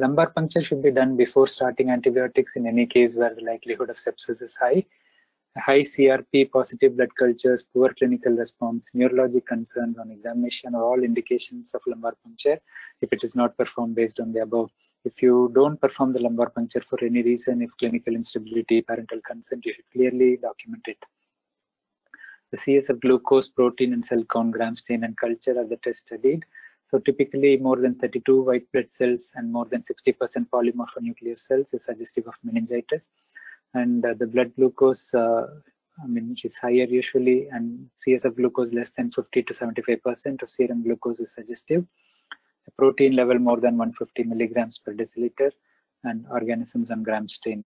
Lumbar puncture should be done before starting antibiotics in any case where the likelihood of sepsis is high. High CRP, positive blood cultures, poor clinical response, neurologic concerns on examination are all indications of lumbar puncture if it is not performed based on the above. If you don't perform the lumbar puncture for any reason, if clinical instability, parental consent, you should clearly document it. The CSF glucose, protein, and cell count, gram stain, and culture are the tests studied. So typically more than 32 white blood cells and more than 60% polymorphonuclear cells is suggestive of meningitis. And uh, the blood glucose, uh, I mean, is higher usually, and CSF glucose less than 50 to 75% of serum glucose is suggestive. Protein level more than 150 milligrams per deciliter, and organisms on gram stain.